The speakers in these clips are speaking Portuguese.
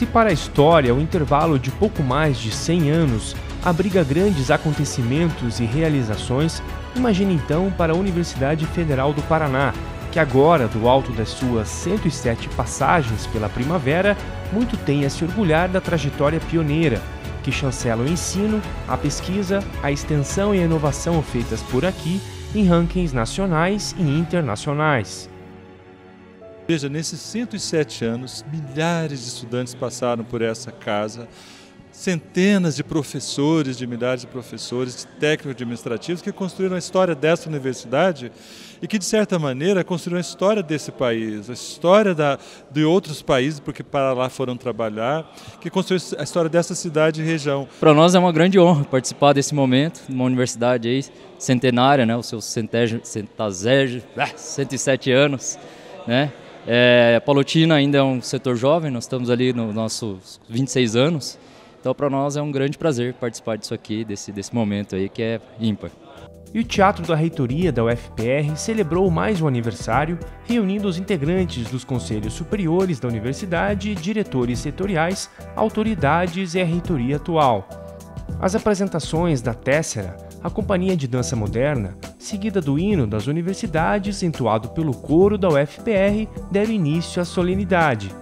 Se para a história o intervalo de pouco mais de 100 anos abriga grandes acontecimentos e realizações, imagine então para a Universidade Federal do Paraná, que agora, do alto das suas 107 passagens pela primavera, muito tem a se orgulhar da trajetória pioneira, que chancela o ensino, a pesquisa, a extensão e a inovação feitas por aqui em rankings nacionais e internacionais. Veja, nesses 107 anos, milhares de estudantes passaram por essa casa, centenas de professores, de milhares de professores, de técnicos administrativos que construíram a história dessa universidade e que, de certa maneira, construíram a história desse país, a história da, de outros países, porque para lá foram trabalhar, que construiu a história dessa cidade e região. Para nós é uma grande honra participar desse momento, numa universidade aí, centenária, né, os seus centésimo, centésimo, 107 anos, né? É, Palotina ainda é um setor jovem, nós estamos ali nos nossos 26 anos, então, para nós é um grande prazer participar disso aqui, desse, desse momento aí que é ímpar. E o Teatro da Reitoria da UFPR celebrou mais um aniversário, reunindo os integrantes dos conselhos superiores da universidade, diretores setoriais, autoridades e a reitoria atual. As apresentações da Tessera, a companhia de dança moderna, seguida do hino das universidades, entoado pelo coro da UFPR, deram início à solenidade.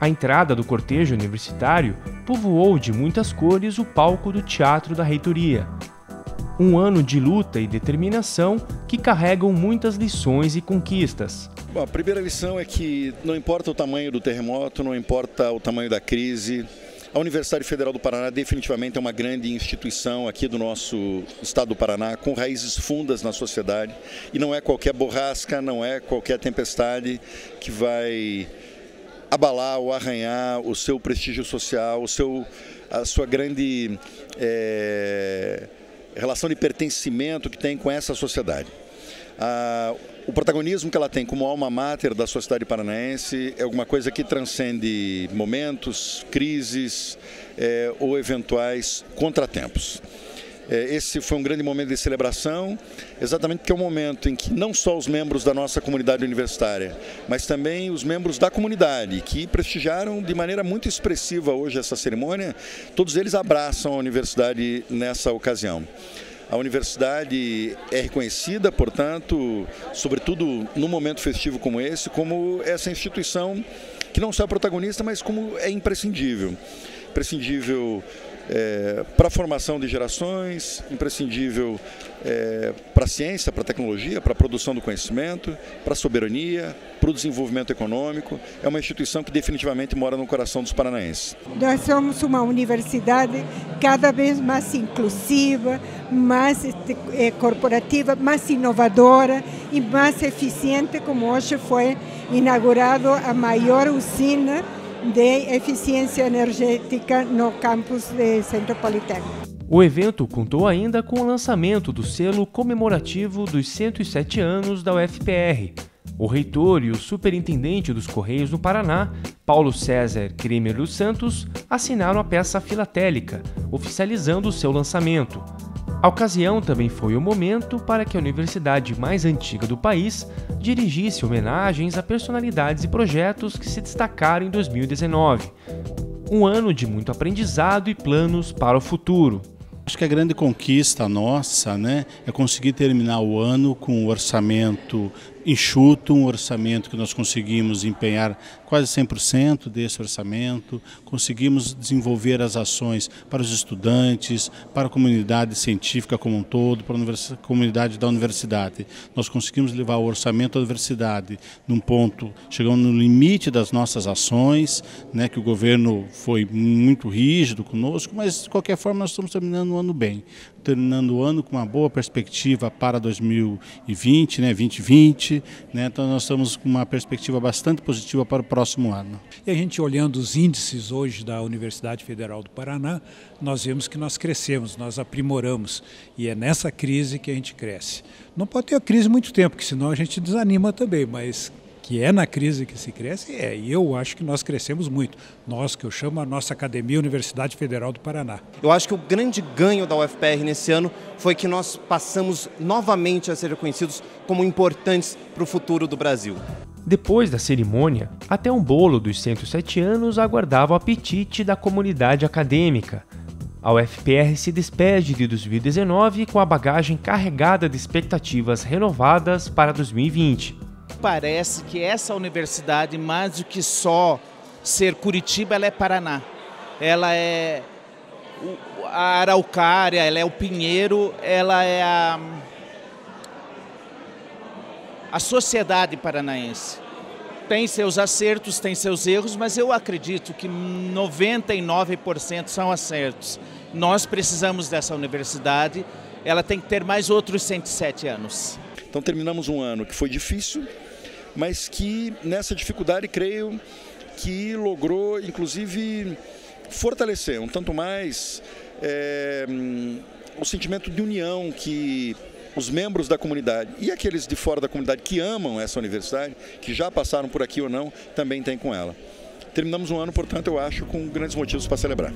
A entrada do cortejo universitário povoou de muitas cores o palco do Teatro da Reitoria. Um ano de luta e determinação que carregam muitas lições e conquistas. Bom, a primeira lição é que não importa o tamanho do terremoto, não importa o tamanho da crise, a Universidade Federal do Paraná definitivamente é uma grande instituição aqui do nosso estado do Paraná, com raízes fundas na sociedade. E não é qualquer borrasca, não é qualquer tempestade que vai abalar ou arranhar o seu prestígio social, o seu, a sua grande é, relação de pertencimento que tem com essa sociedade. Ah, o protagonismo que ela tem como alma mater da sociedade paranaense é alguma coisa que transcende momentos, crises é, ou eventuais contratempos. É, esse foi um grande momento de celebração, exatamente porque é um momento em que não só os membros da nossa comunidade universitária, mas também os membros da comunidade, que prestigiaram de maneira muito expressiva hoje essa cerimônia, todos eles abraçam a universidade nessa ocasião. A universidade é reconhecida, portanto, sobretudo num momento festivo como esse, como essa instituição que não só é protagonista, mas como é imprescindível. Imprescindível é, para a formação de gerações, imprescindível é, para a ciência, para a tecnologia, para a produção do conhecimento, para a soberania, para o desenvolvimento econômico. É uma instituição que definitivamente mora no coração dos paranaenses. Nós somos uma universidade cada vez mais inclusiva, mais é, corporativa, mais inovadora e mais eficiente, como hoje foi inaugurado a maior usina de eficiência energética no campus de Centro Politécnico. O evento contou ainda com o lançamento do selo comemorativo dos 107 anos da UFPR. O reitor e o superintendente dos Correios no Paraná, Paulo César Kremer dos Santos, assinaram a peça filatélica, oficializando o seu lançamento. A ocasião também foi o momento para que a universidade mais antiga do país dirigisse homenagens a personalidades e projetos que se destacaram em 2019. Um ano de muito aprendizado e planos para o futuro. Acho que a grande conquista nossa né, é conseguir terminar o ano com um orçamento enxuto, um orçamento que nós conseguimos empenhar quase 100% desse orçamento, conseguimos desenvolver as ações para os estudantes, para a comunidade científica como um todo, para a comunidade da universidade. Nós conseguimos levar o orçamento da universidade num ponto, chegando no limite das nossas ações, né, que o governo foi muito rígido conosco, mas de qualquer forma nós estamos terminando ano bem, terminando o ano com uma boa perspectiva para 2020, né, 2020, né, então nós estamos com uma perspectiva bastante positiva para o próximo ano. E a gente olhando os índices hoje da Universidade Federal do Paraná, nós vemos que nós crescemos, nós aprimoramos e é nessa crise que a gente cresce. Não pode ter a crise muito tempo, porque senão a gente desanima também, mas que é na crise que se cresce, é. E eu acho que nós crescemos muito. Nós, que eu chamo a nossa Academia Universidade Federal do Paraná. Eu acho que o grande ganho da UFPR nesse ano foi que nós passamos novamente a ser reconhecidos como importantes para o futuro do Brasil. Depois da cerimônia, até um bolo dos 107 anos aguardava o apetite da comunidade acadêmica. A UFPR se despede de 2019 com a bagagem carregada de expectativas renovadas para 2020. Parece que essa universidade, mais do que só ser Curitiba, ela é Paraná. Ela é a Araucária, ela é o Pinheiro, ela é a a sociedade paranaense. Tem seus acertos, tem seus erros, mas eu acredito que 99% são acertos. Nós precisamos dessa universidade, ela tem que ter mais outros 107 anos. Então terminamos um ano que foi difícil, mas que nessa dificuldade creio que logrou inclusive fortalecer um tanto mais é, o sentimento de união que os membros da comunidade e aqueles de fora da comunidade que amam essa universidade, que já passaram por aqui ou não, também têm com ela. Terminamos um ano, portanto, eu acho, com grandes motivos para celebrar.